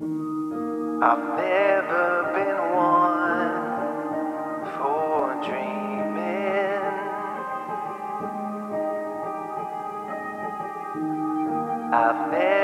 I've never been one for dreaming. I've never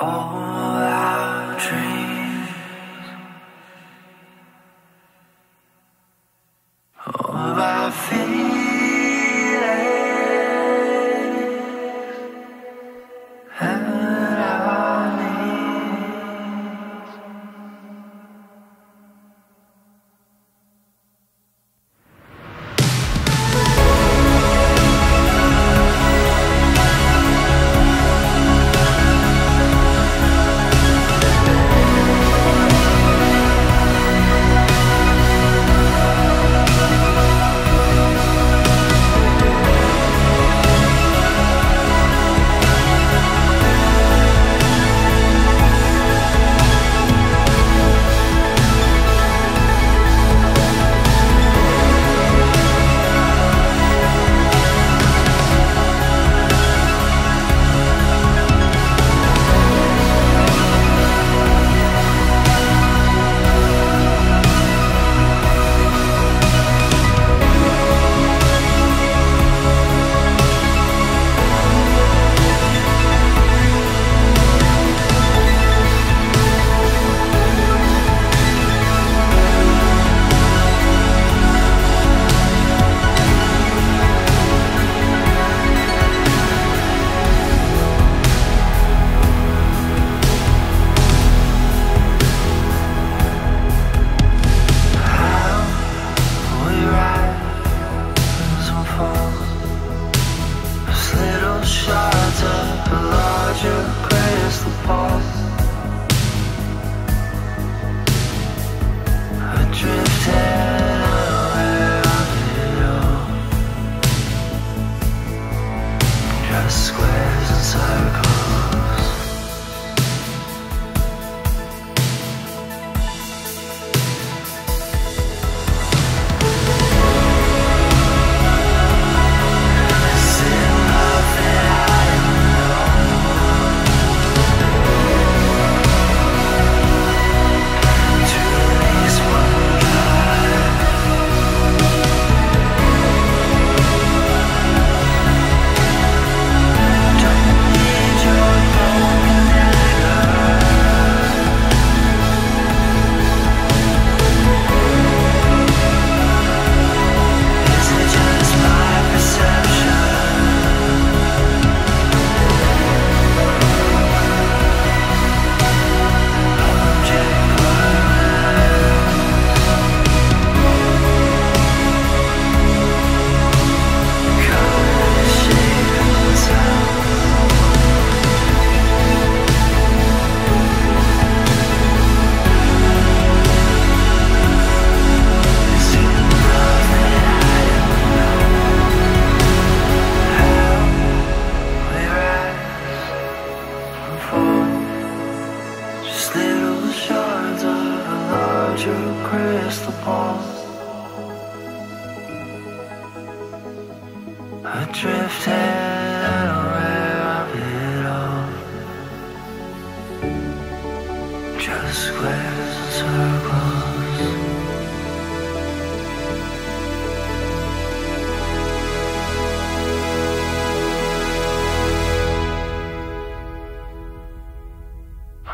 all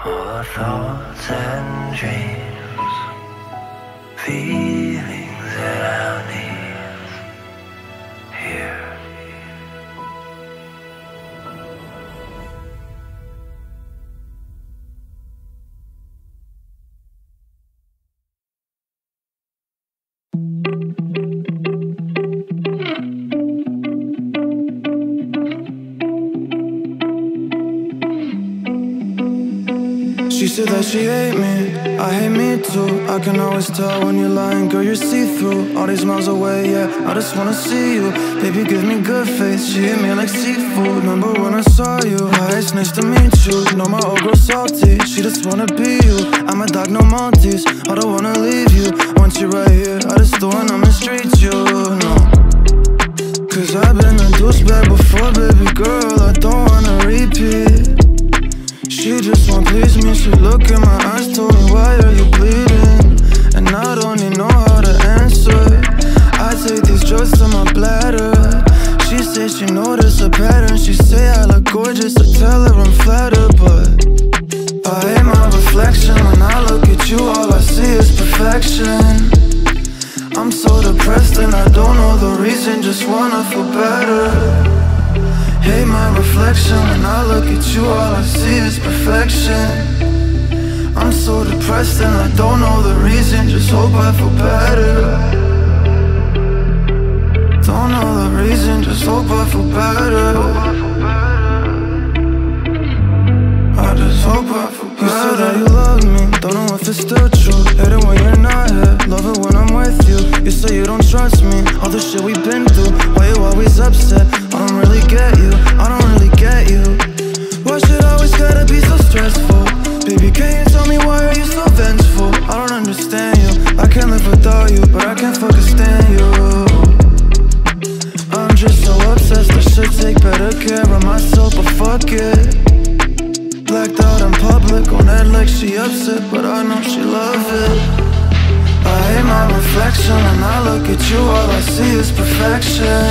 The thoughts and dreams, feelings can always tell when you're lying, girl, you're see through. All these miles away, yeah, I just wanna see you. Baby, give me good faith, she hit me like seafood. Remember when I saw you? Hi, it's nice to meet you. Know my old girl salty, she just wanna be you. I'm a dog, no Maltese, I don't wanna leave you. Once you're right here, I just don't wanna mistreat you, no. Cause I've been a douchebag before, baby girl, I don't wanna repeat. She just won't please me. She look in my eyes, told me why are you bleeding? Drugs to my bladder. She say she noticed a pattern. She say I look gorgeous. I tell her I'm flattered, but I hate my reflection. When I look at you, all I see is perfection. I'm so depressed and I don't know the reason. Just wanna feel better. Hate my reflection when I look at you, all I see is perfection. I'm so depressed and I don't know the reason, just hope I feel better. Don't know the reason, just hope I feel better. I just hope I feel better. You said that you love me, don't know if it's still true. Hate it when you're not here, love it when I'm with you. You say you don't trust me, all the shit we've been through. Why you always upset? I don't really get you, I don't really get you. Why should I always gotta be so stressful? Baby, can you tell me why are you so vengeful? I don't understand you, I can't live without you, but I can't fucking stand you. Better care of myself, but fuck it. Blacked out in public, on that like she upset, but I know she love it. I hate my reflection when I look at you, all I see is perfection.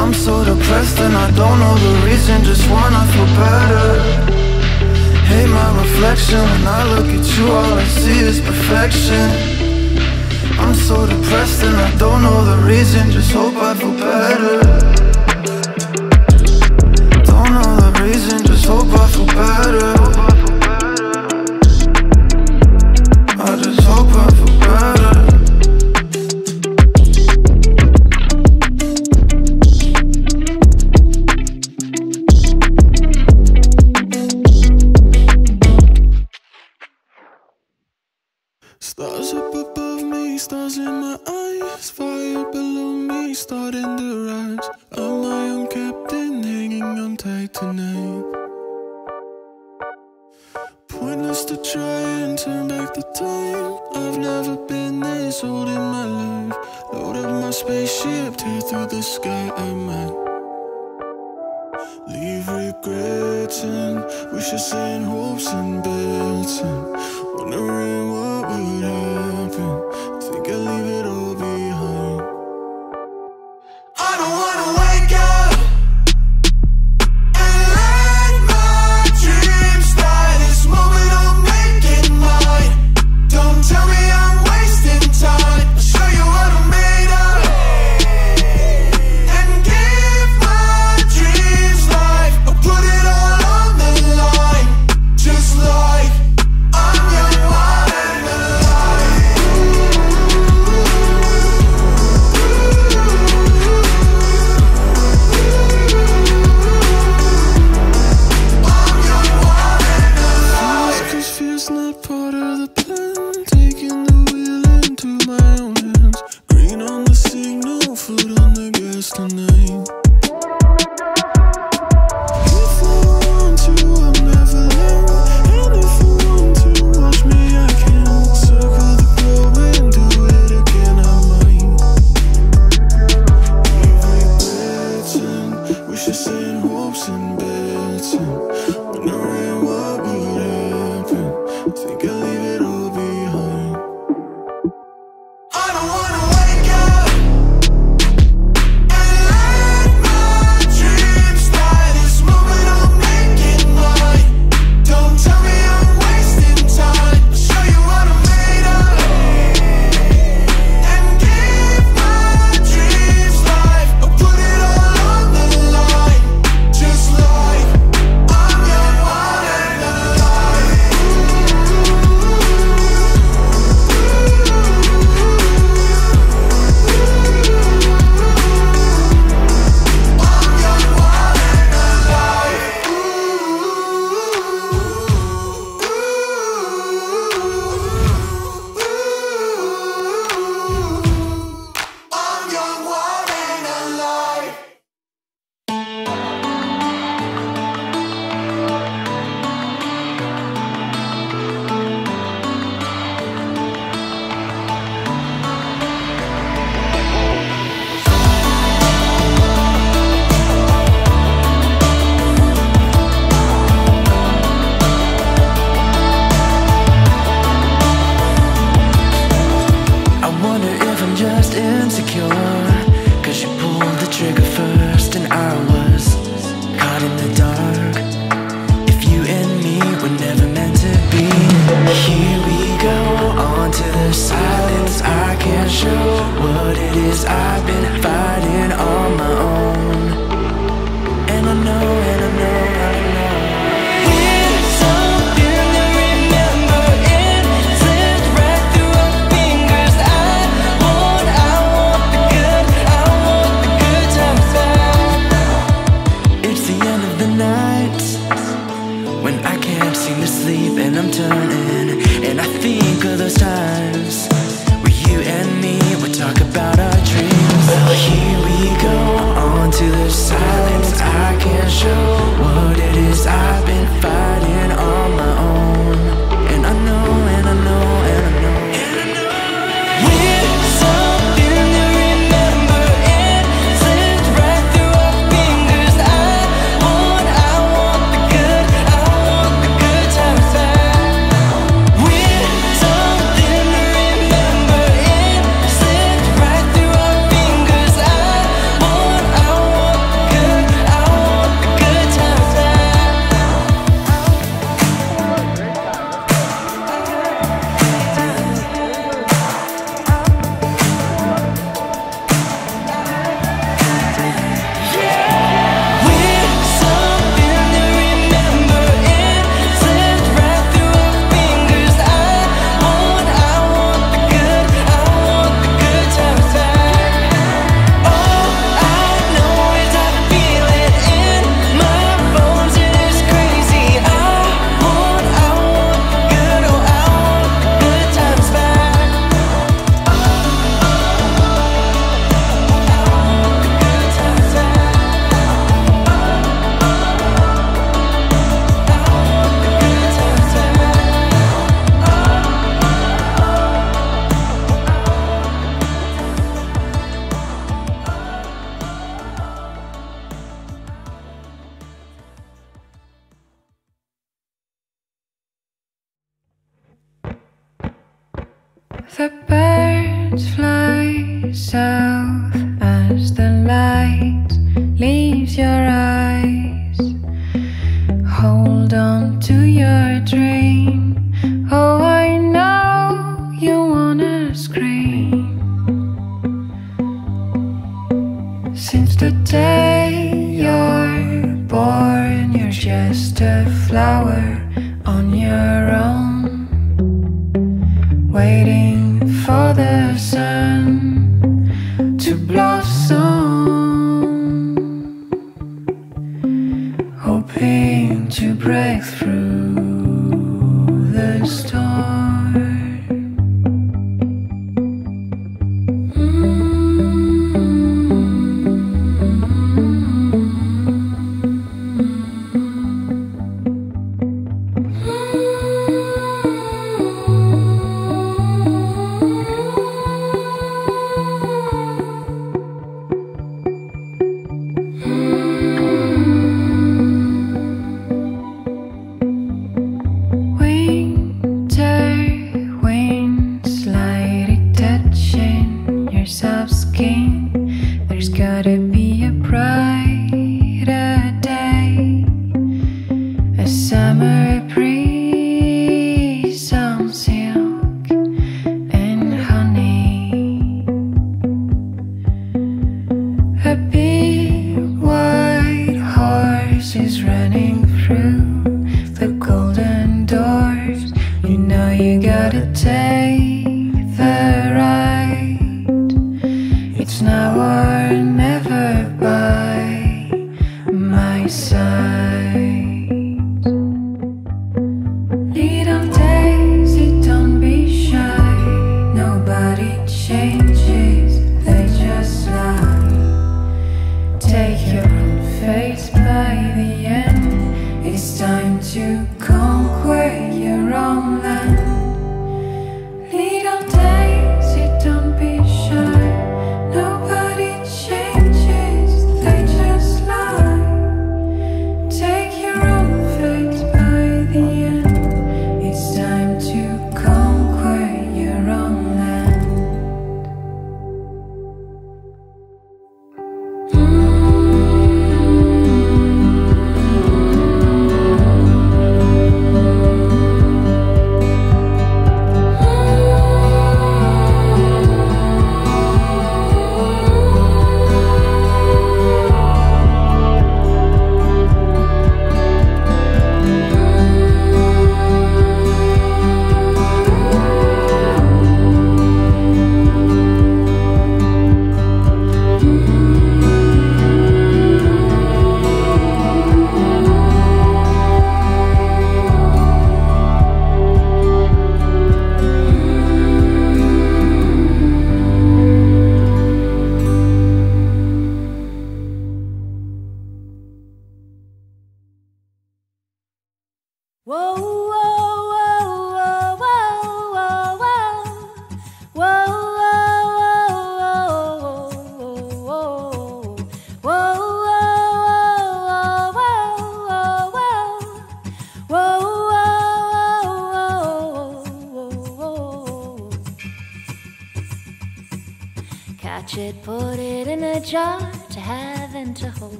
I'm so depressed and I don't know the reason, just wanna feel better. Hate my reflection when I look at you, all I see is perfection. I'm so depressed and I don't know the reason, just hope I feel better. Hope I feel better.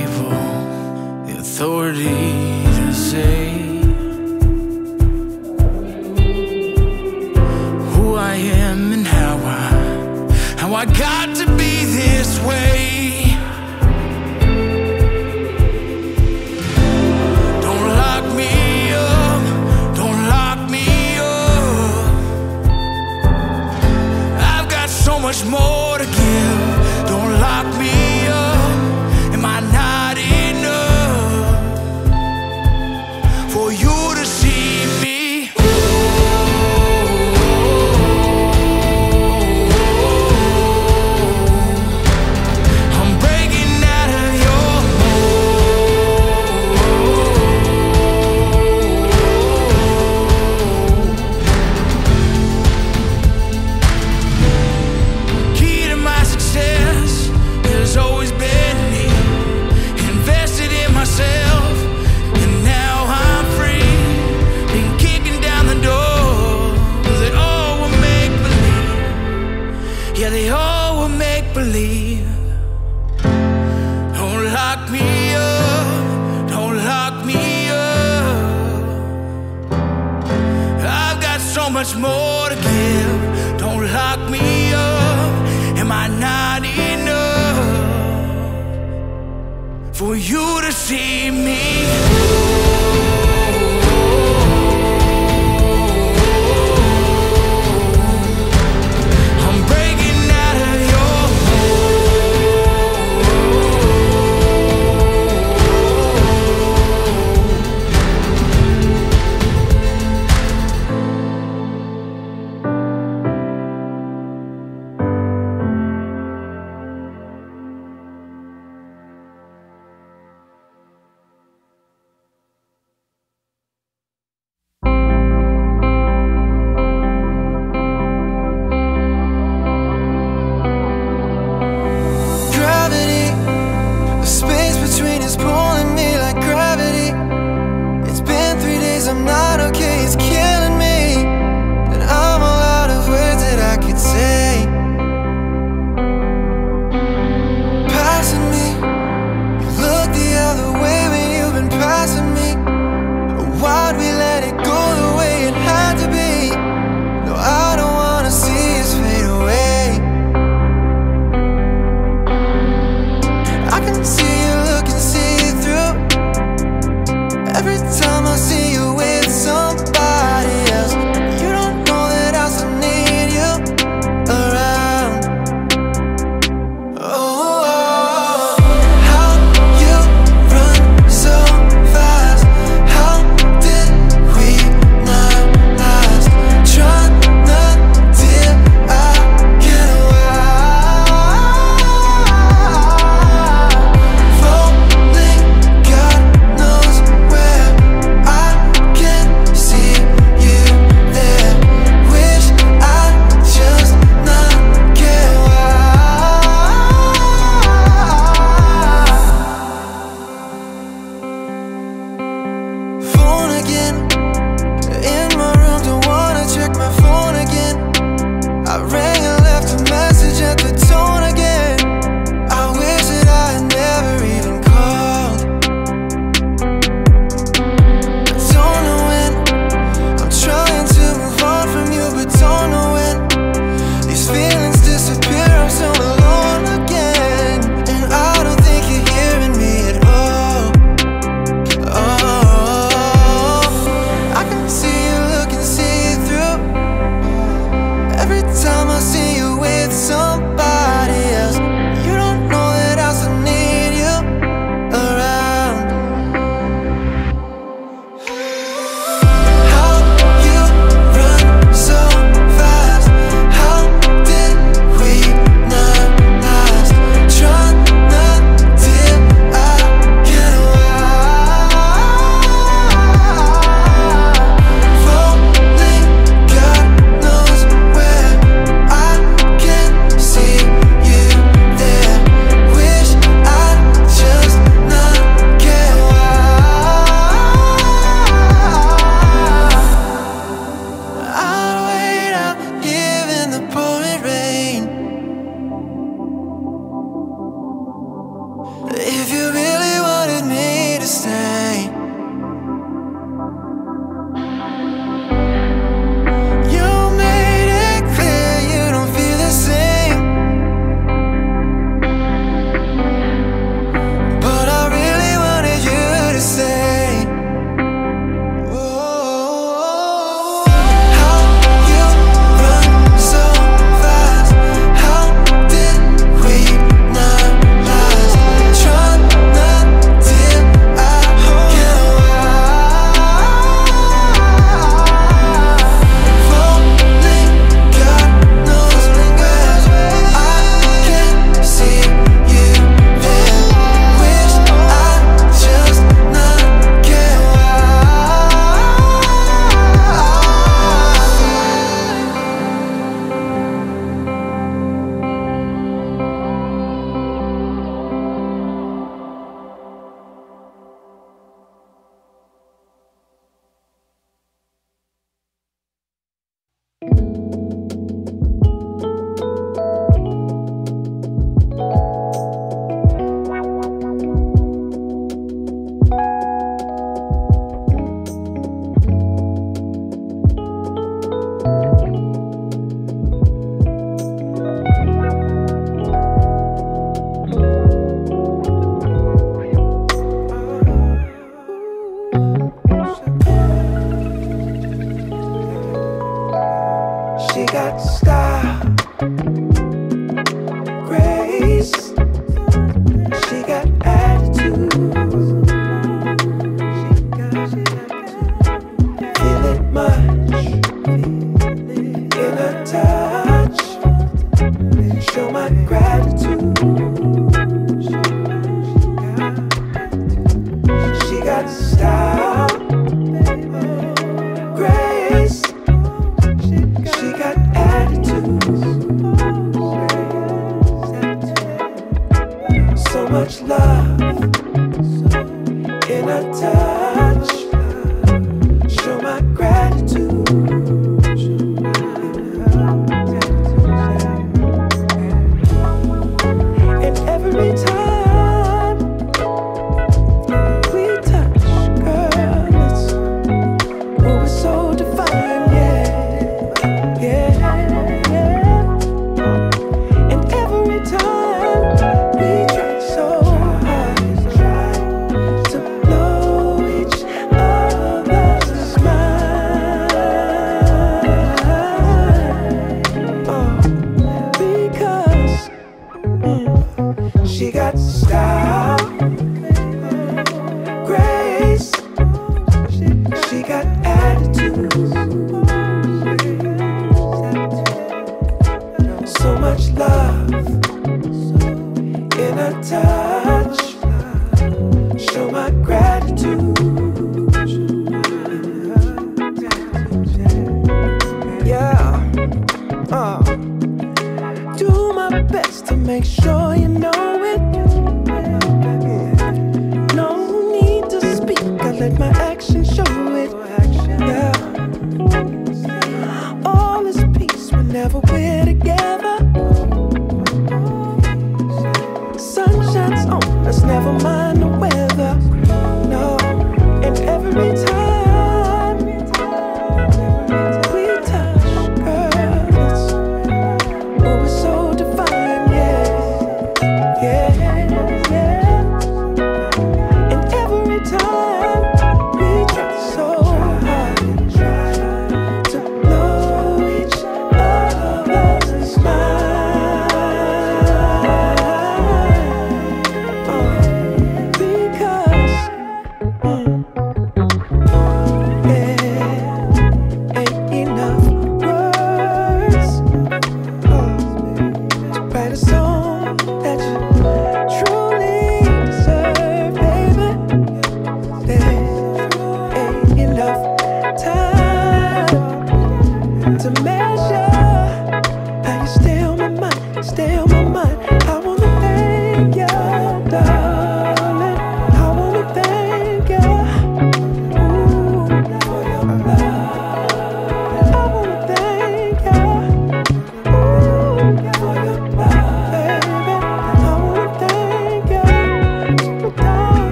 people the authority to say who I am and how I how I got to be this way. Don't lock me up, don't lock me up. I've got so much more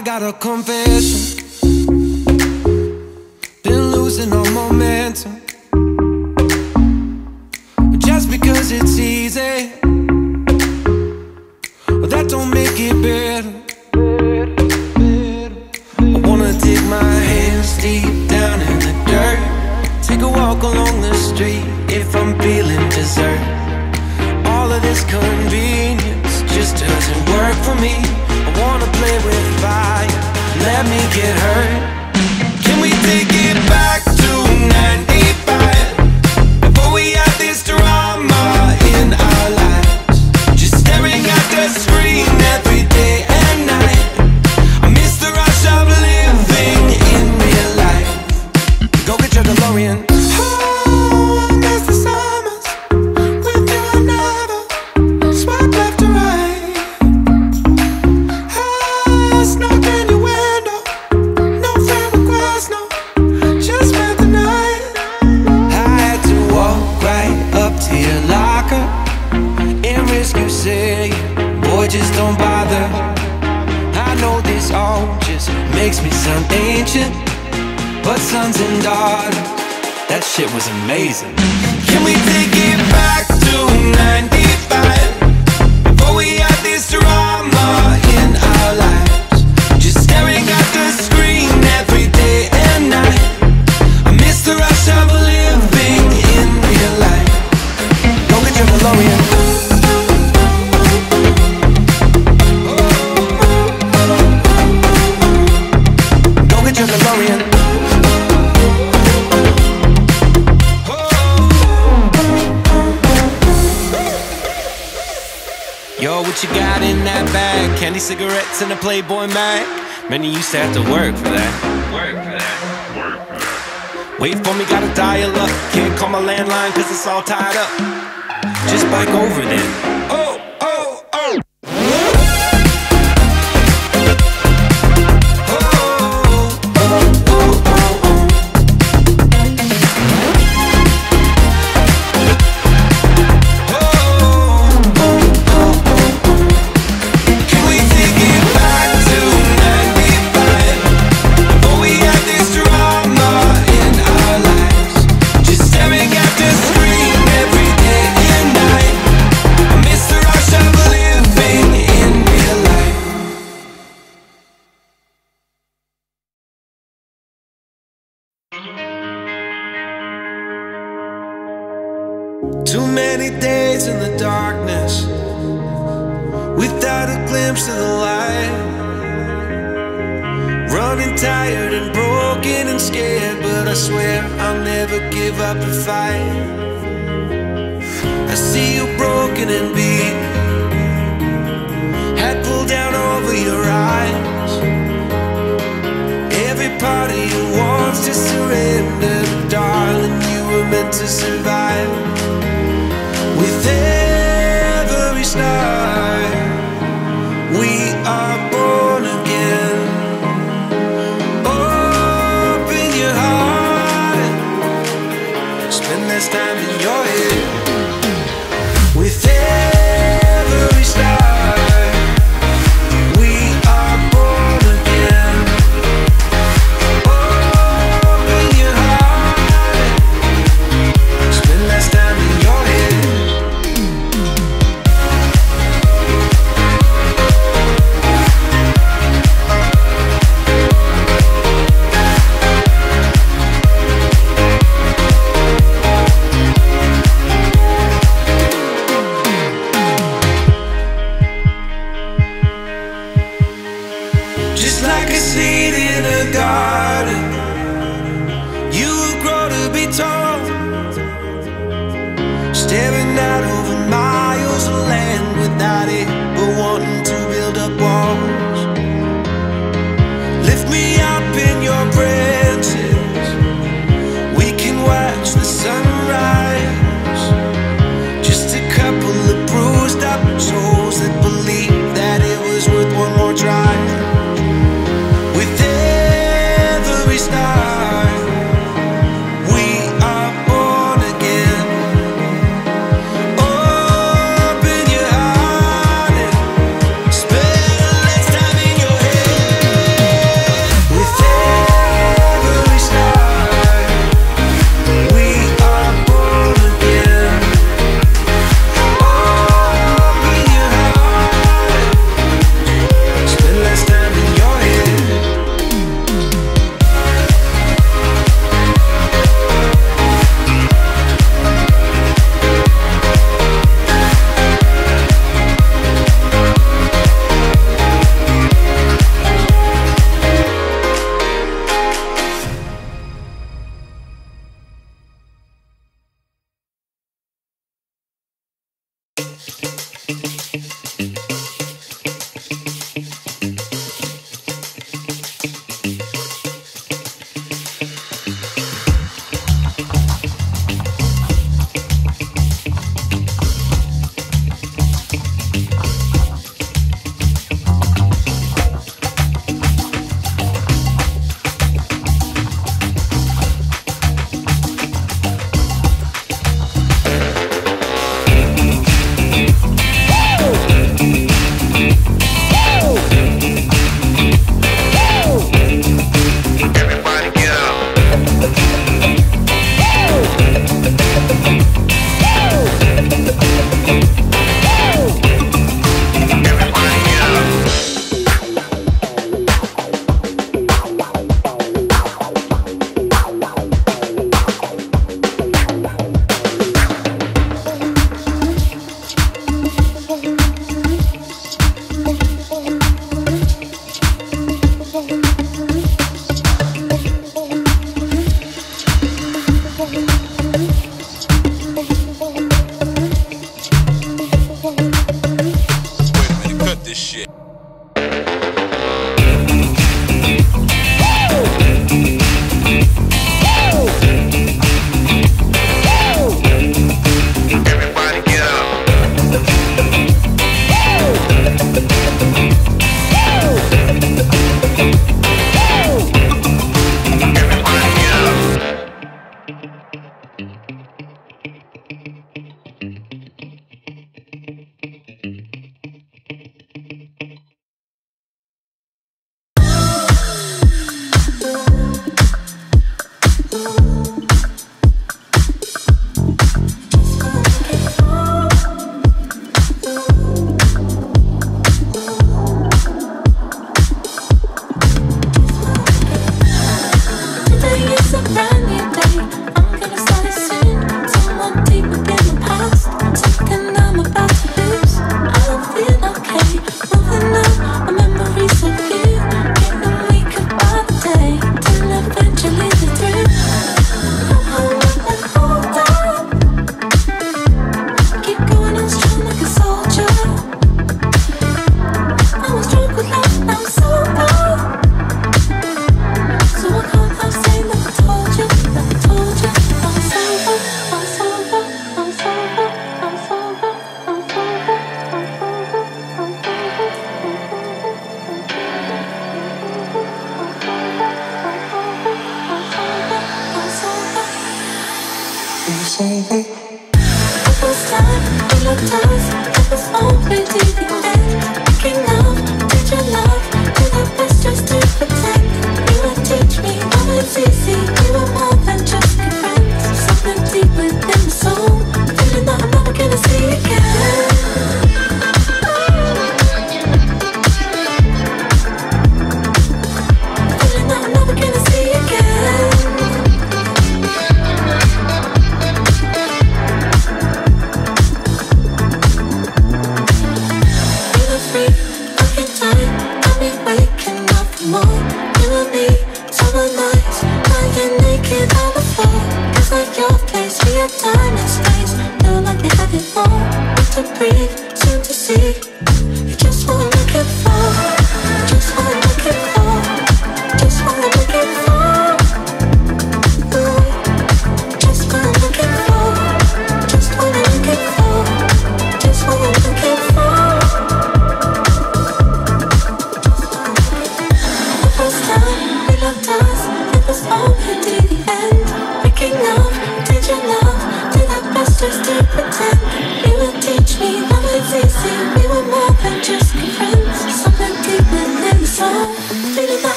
I got a confession. Been losing all momentum. Just because it's easy, that don't make it better. I wanna dig my hands deep down in the dirt. Take a walk along the street if I'm feeling deserted. over there.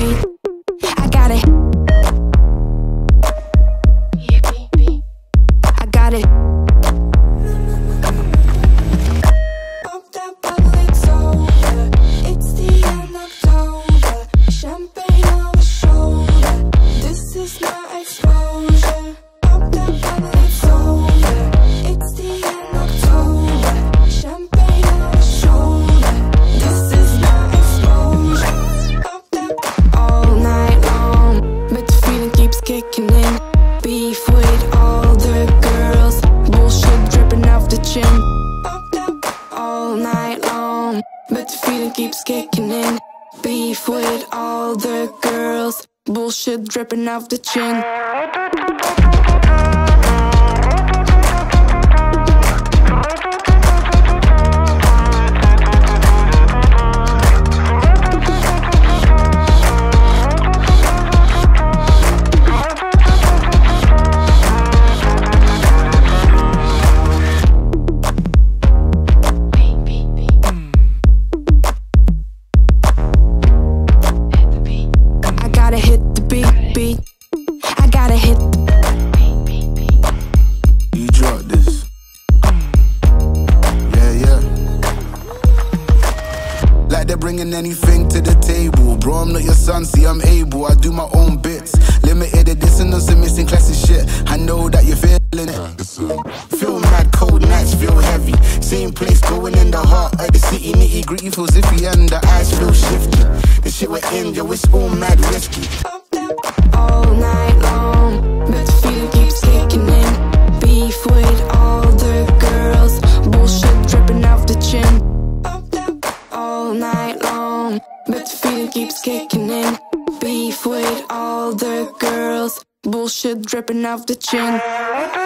Beat. Off the chin. Bullshit dripping off the chin.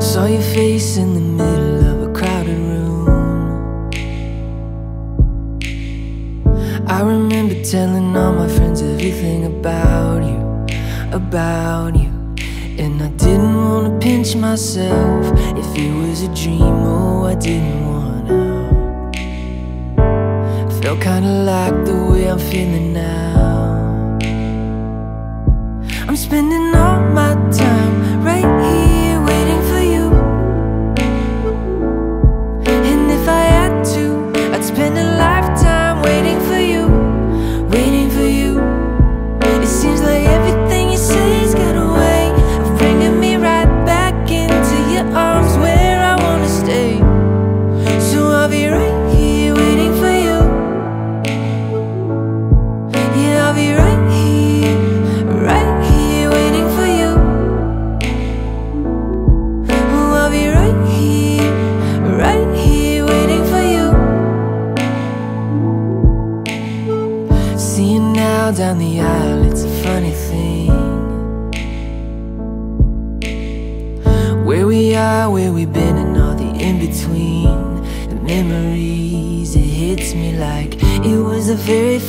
Saw your face in the middle of a crowded room. I remember telling all my friends everything about you About you. And I didn't want to pinch myself. If it was a dream, oh, I didn't want out Felt kinda like the way I'm feeling now. I'm spending all my time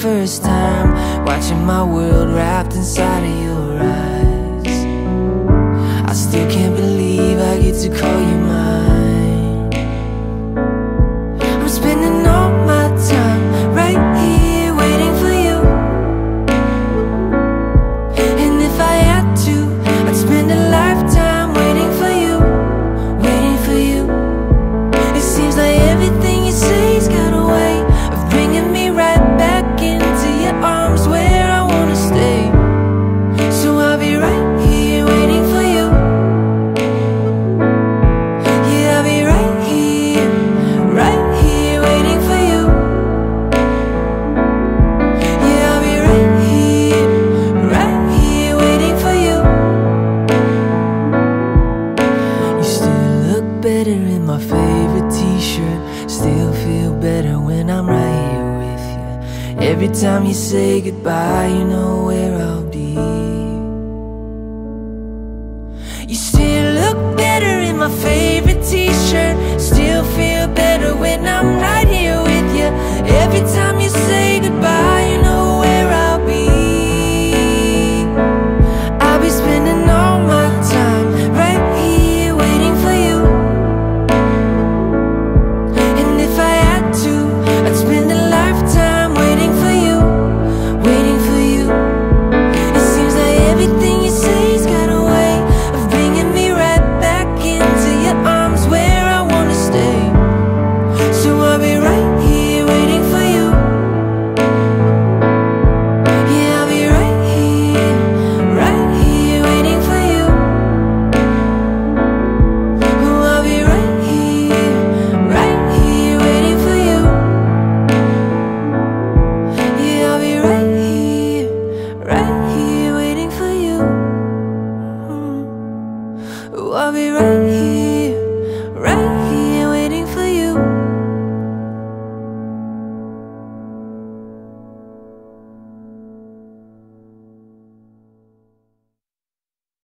first time Watching my world wrapped inside of your eyes. I still can't believe I get to call you